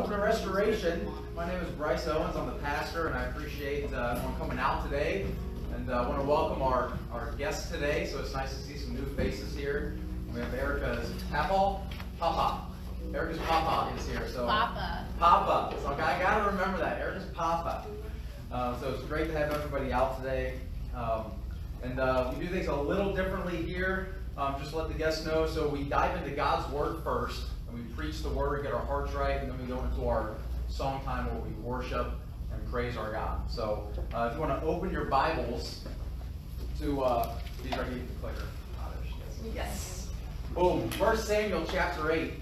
welcome to Restoration. My name is Bryce Owens. I'm the pastor, and I appreciate uh, everyone coming out today. And uh, I want to welcome our, our guests today. So it's nice to see some new faces here. We have Erica's Papa. Papa. Erica's Papa is here. So Papa. Papa. So I got to remember that. Erica's Papa. Uh, so it's great to have everybody out today. Um, and uh, we do things a little differently here. Um, just to let the guests know. So we dive into God's Word first, we preach the Word, get our hearts right, and then we go into our song time where we worship and praise our God. So uh, if you want to open your Bibles to, uh, Deidre the clicker. Ah, there. Yes. Boom. 1 Samuel chapter 8.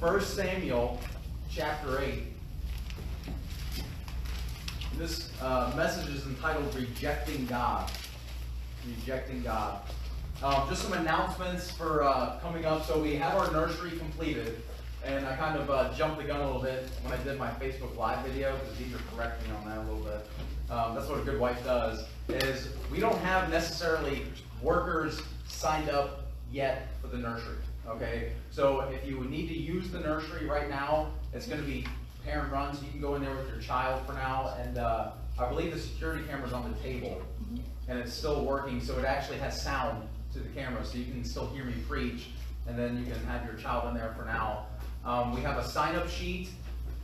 1 Samuel chapter 8. This uh, message is entitled Rejecting God. Rejecting God. Um, just some announcements for uh, coming up. So we have our nursery completed, and I kind of uh, jumped the gun a little bit when I did my Facebook Live video because Deidre's correcting me on that a little bit. Um, that's what a good wife does. Is we don't have necessarily workers signed up yet for the nursery. Okay, so if you need to use the nursery right now, it's going to be parent run, so you can go in there with your child for now. And uh, I believe the security camera's on the table, and it's still working, so it actually has sound to the camera, so you can still hear me preach, and then you can have your child in there for now. Um, we have a sign-up sheet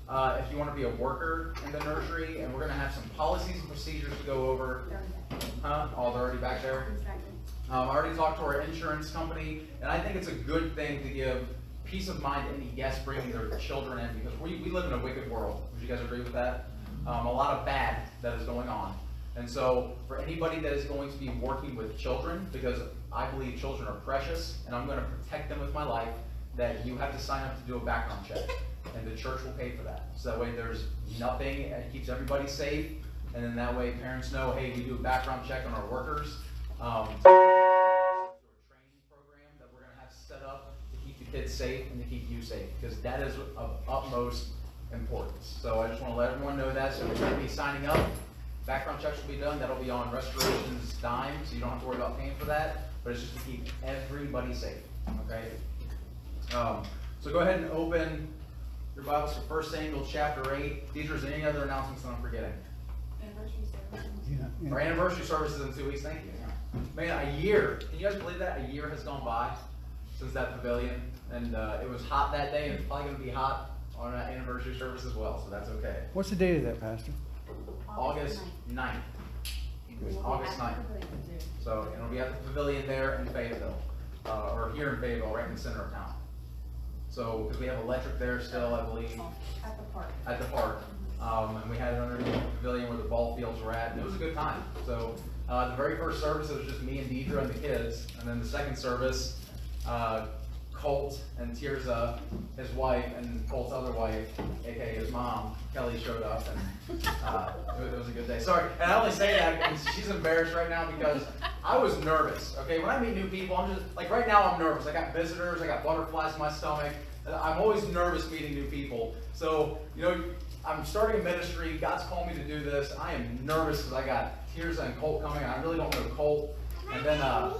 uh, if you want to be a worker in the nursery, and we're going to have some policies and procedures to go over. Huh? Oh, they're already back there. Um, I already talked to our insurance company, and I think it's a good thing to give peace of mind to any guests bringing their children in because we, we live in a wicked world. Would you guys agree with that? Um, a lot of bad that is going on. And so, for anybody that is going to be working with children, because I believe children are precious and I'm going to protect them with my life, that you have to sign up to do a background check. And the church will pay for that. So that way there's nothing, it keeps everybody safe. And then that way parents know, hey, we do a background check on our workers. Um, training program that we're going to have set up to keep the kids safe and to keep you safe because that is of utmost importance. So I just want to let everyone know that. So if you're going to be signing up. Background checks will be done. That'll be on Restoration's dime, so you don't have to worry about paying for that. But it's just to keep everybody safe. Okay. Um, so go ahead and open your Bibles to 1 Samuel chapter 8. Deidre any other announcements that I'm forgetting? Our anniversary service is in two weeks. Thank you. Man, a year. Can you guys believe that? A year has gone by since that pavilion. And uh, it was hot that day, and it's probably going to be hot on that anniversary service as well, so that's okay. What's the date of that, Pastor? August 9th. August 9th. So it'll be at the pavilion there in Fayetteville, uh, or here in Fayetteville, right in the center of town. So, because we have electric there still, I believe, At the park. at the park. Um, and we had it underneath the pavilion where the ball fields were at, and it was a good time. So, uh, the very first service, it was just me and Deidre and the kids. And then the second service, uh, Colt and Tirza, his wife, and Colt's other wife, aka his mom, Kelly, showed up, and uh, it, was, a good day. Sorry, and I only say that because she's embarrassed right now because I was nervous. Okay, when I meet new people, I'm just like right now I'm nervous. I got visitors, I got butterflies in my stomach. I'm always nervous meeting new people. So you know, I'm starting a ministry. God's called me to do this. I am nervous because I got Tirza and Colt coming. I really don't know Colt, and then. Uh,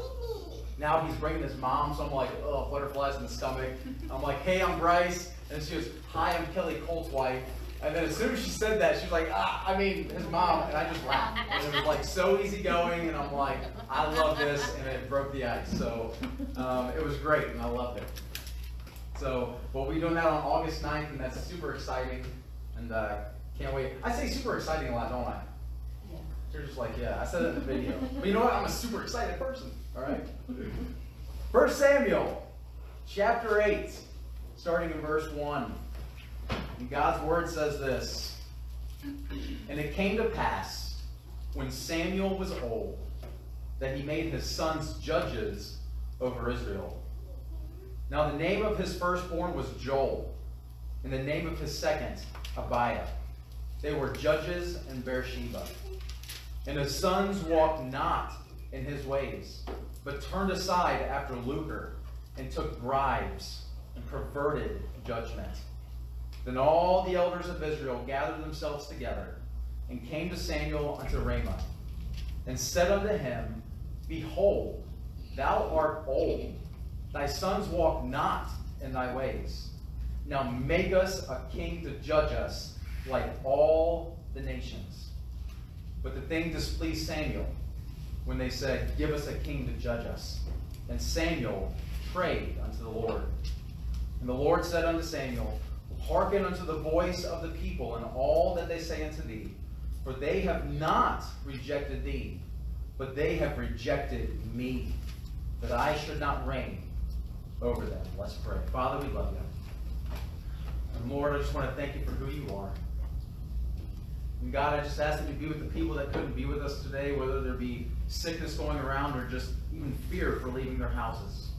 now he's bringing his mom, so I'm like, oh, butterflies in the stomach. I'm like, hey, I'm Bryce. And she goes, hi, I'm Kelly Colt's wife. And then as soon as she said that, she was like, ah, I mean, his mom. And I just laughed. And it was like so easygoing. And I'm like, I love this. And it broke the ice. So um, it was great. And I loved it. So what we'll be doing that on August 9th. And that's super exciting. And uh, can't wait. I say super exciting a lot, don't I? You're just like, yeah, I said it in the video. But you know what? I'm a super excited person. All right. First Samuel, chapter 8, starting in verse 1. And God's word says this. And it came to pass, when Samuel was old, that he made his sons judges over Israel. Now the name of his firstborn was Joel, and the name of his second, Abiah. They were judges in Beersheba. And his sons walked not in his ways, but turned aside after lucre, and took bribes, and perverted judgment. Then all the elders of Israel gathered themselves together, and came to Samuel unto Ramah, and said unto him, Behold, thou art old, thy sons walk not in thy ways. Now make us a king to judge us like all the nations. But the thing displeased Samuel when they said, Give us a king to judge us. And Samuel prayed unto the Lord. And the Lord said unto Samuel, Hearken unto the voice of the people and all that they say unto thee, for they have not rejected thee, but they have rejected me, that I should not reign over them. Let's pray. Father, we love you. And Lord, I just want to thank you for who you are. And God, I just ask that you be with the people that couldn't be with us today, whether there be sickness going around or just even fear for leaving their houses.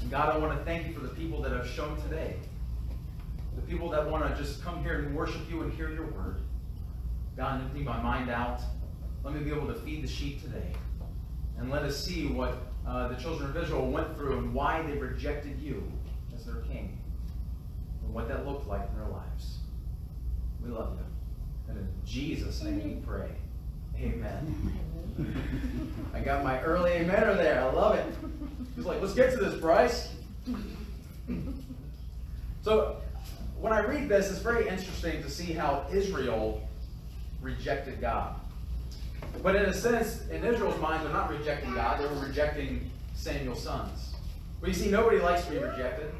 And God, I want to thank you for the people that have shown today. The people that want to just come here and worship you and hear your word. God, empty my mind out. Let me be able to feed the sheep today. And let us see what uh, the children of Israel went through and why they rejected you as their king. And what that looked like in their lives. We love you. And in Jesus' name we pray. Amen. I got my early amener there. I love it. He's like, let's get to this, Bryce. So when I read this, it's very interesting to see how Israel rejected God. But in a sense, in Israel's mind, they're not rejecting God, they were rejecting Samuel's sons. But you see, nobody likes to be rejected.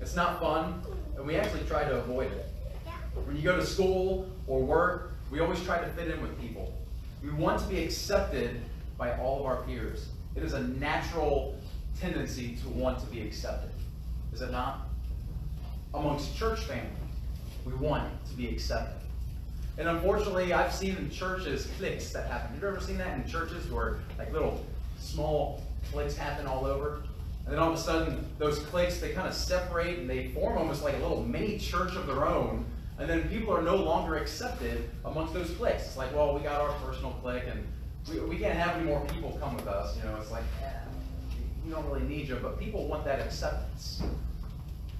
It's not fun, and we actually try to avoid it. When you go to school or work, we always try to fit in with people. We want to be accepted by all of our peers. It is a natural tendency to want to be accepted. Is it not? Amongst church family, we want to be accepted. And unfortunately, I've seen in churches cliques that happen. Have you ever seen that in churches where like little small cliques happen all over? And then all of a sudden, those cliques, they kind of separate and they form almost like a little mini church of their own. And then people are no longer accepted amongst those cliques. It's like, well, we got our personal clique and we, we can't have any more people come with us. You know, it's like, eh, we don't really need you. But people want that acceptance.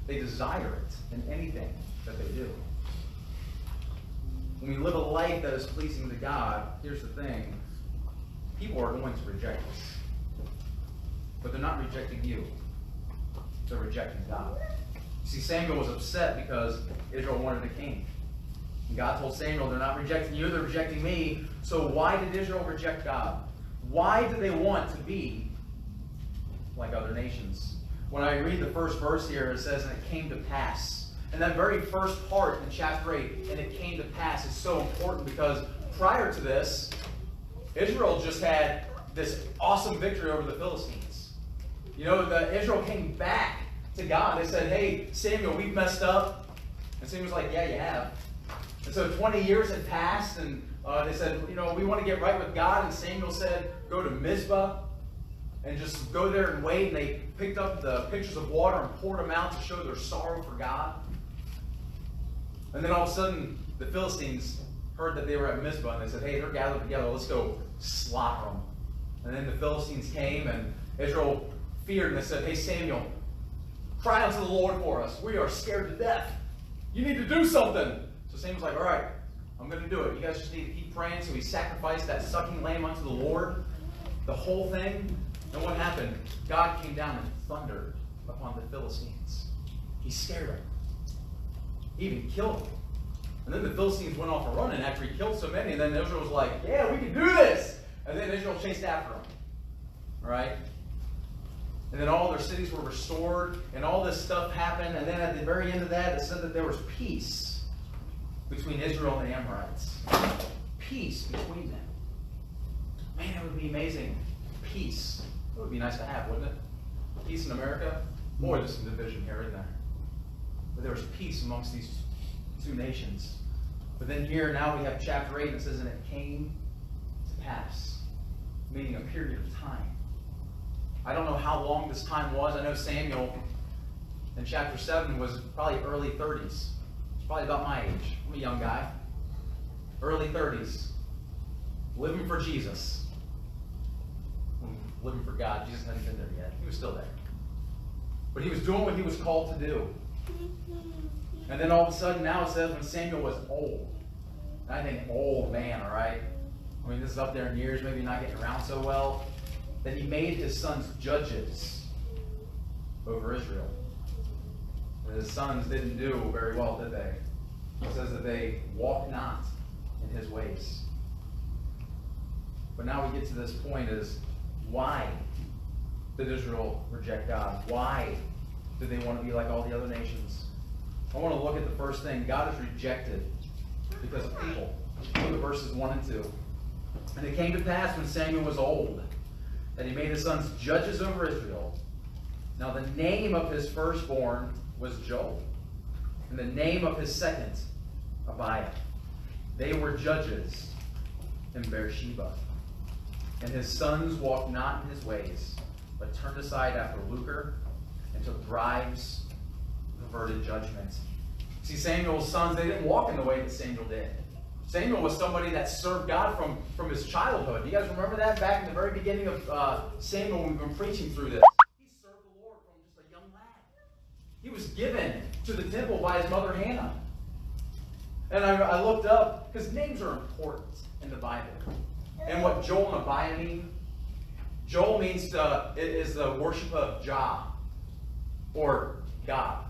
They desire it in anything that they do. When we live a life that is pleasing to God, here's the thing people are going to reject us. But they're not rejecting you, they're rejecting God. See, Samuel was upset because Israel wanted a king. And God told Samuel, they're not rejecting you, they're rejecting me. So why did Israel reject God? Why do they want to be like other nations? When I read the first verse here, it says, and it came to pass. And that very first part in chapter 8, and it came to pass, is so important because prior to this, Israel just had this awesome victory over the Philistines. You know, the, Israel came back to God. They said, hey, Samuel, we've messed up. And Samuel's like, yeah, you have. And so 20 years had passed, and uh, they said, you know, we want to get right with God. And Samuel said, go to Mizpah and just go there and wait. And they picked up the pitchers of water and poured them out to show their sorrow for God. And then all of a sudden, the Philistines heard that they were at Mizpah, and they said, hey, they're gathered together. Let's go slaughter them. And then the Philistines came, and Israel feared, and they said, hey, Samuel, cry out to the Lord for us. We are scared to death. You need to do something. So Samuel's like, all right, I'm going to do it. You guys just need to keep praying. So he sacrificed that sucking lamb unto the Lord, the whole thing. And what happened? God came down and thundered upon the Philistines. He scared them. He even killed them. And then the Philistines went off a running after he killed so many. And then Israel was like, yeah, we can do this. And then Israel chased after them. All right? And then all their cities were restored, and all this stuff happened. And then at the very end of that, it said that there was peace between Israel and the Amorites. Peace between them. Man, it would be amazing. Peace. It would be nice to have, wouldn't it? Peace in America. More there's some division here and there? But there was peace amongst these two nations. But then here, now we have chapter 8, and it says, And it came to pass, meaning a period of time. I don't know how long this time was. I know Samuel in chapter 7 was probably early 30s. It's probably about my age. I'm a young guy. Early 30s. Living for Jesus. Living for God. Jesus hadn't been there yet. He was still there. But he was doing what he was called to do. And then all of a sudden, now it says when Samuel was old. And I think old man, all right? I mean, this is up there in years, maybe not getting around so well that he made his sons judges over Israel. And his sons didn't do very well, did they? It says that they walk not in his ways. But now we get to this point is why did Israel reject God? Why did they want to be like all the other nations? I want to look at the first thing. God is rejected because of people. Look at verses 1 and 2. And it came to pass when Samuel was old that he made his sons judges over Israel. Now the name of his firstborn was Joel, and the name of his second, Abiah. They were judges in Beersheba. And his sons walked not in his ways, but turned aside after lucre and took bribes, perverted judgment. See, Samuel's sons, they didn't walk in the way that Samuel did. Samuel was somebody that served God from, from his childhood. You guys remember that back in the very beginning of uh, Samuel we've been preaching through this? He served the Lord from just a young lad. He was given to the temple by his mother Hannah. And I, I looked up, because names are important in the Bible. And what Joel and Abiah mean, Joel means to, it is the worship of Jah, or God.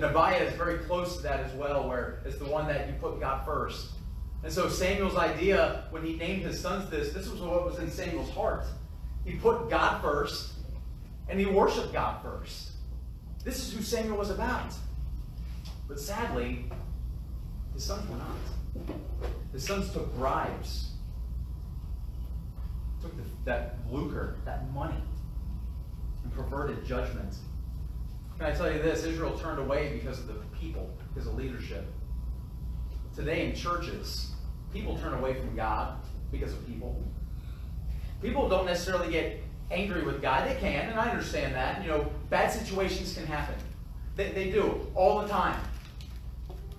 And Abiah is very close to that as well, where it's the one that you put God first. And so Samuel's idea, when he named his sons this, this was what was in Samuel's heart. He put God first, and he worshiped God first. This is who Samuel was about. But sadly, his sons were not. His sons took bribes, took the, that lucre, that money, and perverted judgment. Can I tell you this? Israel turned away because of the people, because of leadership. Today in churches, people turn away from God because of people. People don't necessarily get angry with God. They can, and I understand that. You know, bad situations can happen. They, they do, all the time.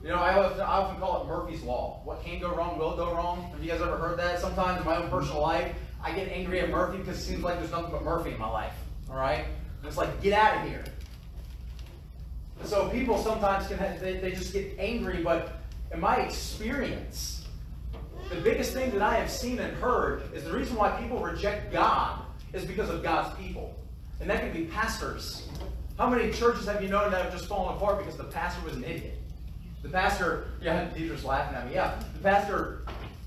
You know, I often, I often call it Murphy's Law. What can go wrong will go wrong. Have you guys ever heard that? Sometimes in my own personal life, I get angry at Murphy because it seems like there's nothing but Murphy in my life. All right? And it's like, get out of here. So people sometimes can have, they, they just get angry, but in my experience, the biggest thing that I have seen and heard is the reason why people reject God is because of God's people. And that can be pastors. How many churches have you known that have just fallen apart because the pastor was an idiot? The pastor, yeah, Deidre's laughing at me. Yeah, the pastor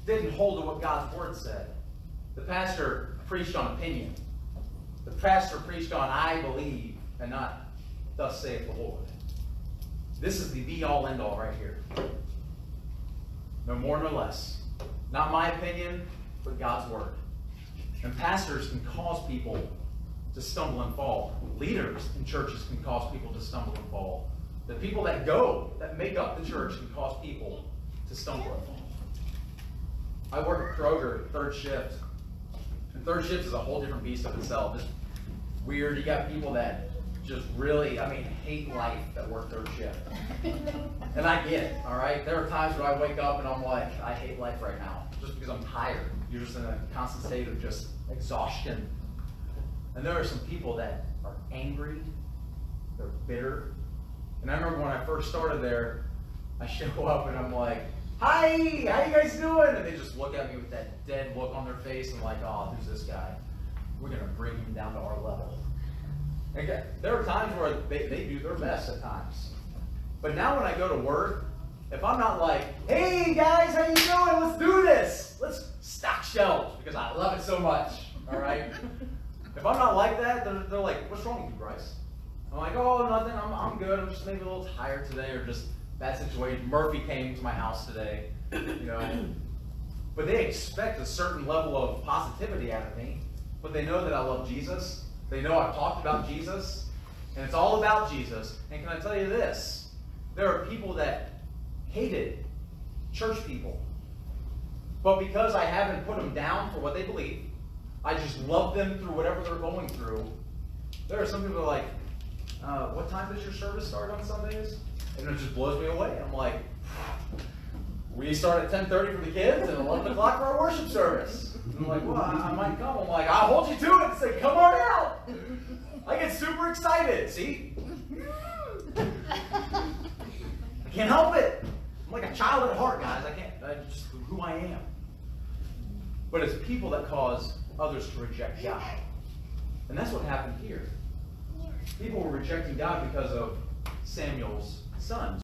didn't hold to what God's word said. The pastor preached on opinion. The pastor preached on I believe and not thus saith the Lord. This is the be all end all right here. No more, no less. Not my opinion, but God's word. And pastors can cause people to stumble and fall. Leaders in churches can cause people to stumble and fall. The people that go, that make up the church, can cause people to stumble and fall. I work at Kroger, third shift. And third shift is a whole different beast of itself. It's weird. You got people that just really, I mean, hate life that work third shift. and I get it, all right? There are times when I wake up and I'm like, I hate life right now, just because I'm tired. You're just in a constant state of just exhaustion. And there are some people that are angry, they're bitter. And I remember when I first started there, I show up and I'm like, Hi, how you guys doing? And they just look at me with that dead look on their face and like, oh, who's this guy? We're gonna bring him down to our level. Okay. There are times where they, they do their best at times. But now when I go to work, if I'm not like, hey guys, how you doing? Let's do this. Let's stock shelves because I love it so much. All right. if I'm not like that, they're, they're like, what's wrong with you, Bryce? I'm like, oh, nothing. I'm, I'm good. I'm just maybe a little tired today, or just bad situation. Murphy came to my house today, you know. But they expect a certain level of positivity out of me. But they know that I love Jesus. They know I've talked about Jesus. And it's all about Jesus. And can I tell you this? There are people that hated church people. But because I haven't put them down for what they believe, I just love them through whatever they're going through. There are some people that are like, uh, what time does your service start on Sundays? And it just blows me away. I'm like, we start at 10.30 for the kids and 11 o'clock for our worship service. And I'm like, well, I, I might come. I'm like, I'll hold you to it say, come on out. I get super excited. See? I can't help it. I'm like a child at heart, guys. I can't, I just who I am. But it's people that cause others to reject God. And that's what happened here. People were rejecting God because of Samuel's sons.